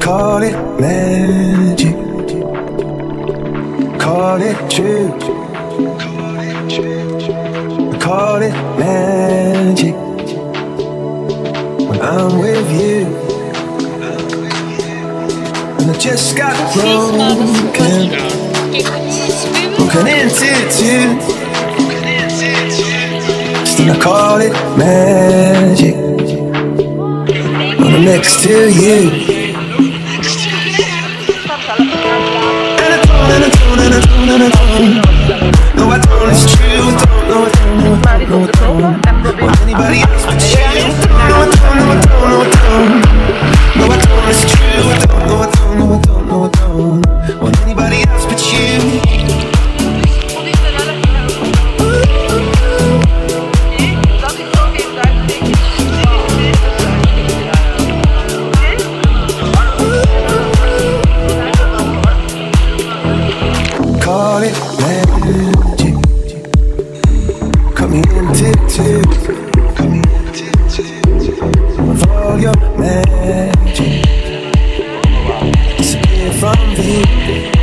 Call it magic. Call it true. Call it magic. When I'm with you just got broken. Broken into two. Still, I call it magic. I'm next to you. And and and and Come here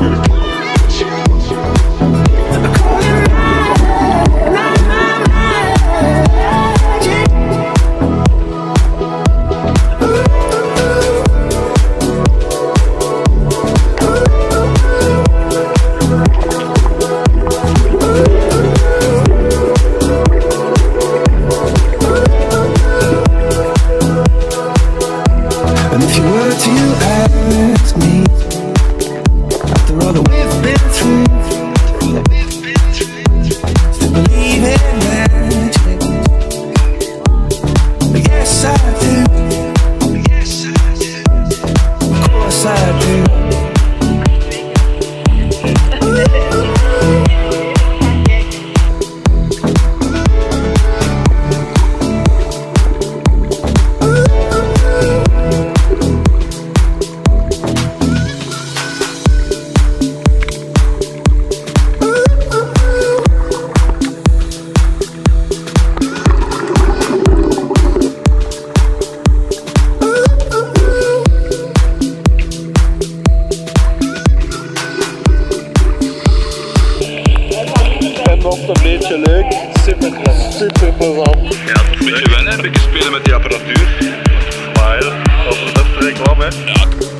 We're is een beetje leuk. Super. Super plezant. Ja, een beetje wennen, een beetje spelen met die apparatuur. Maar heel, dat is de beste. Hè. Ja.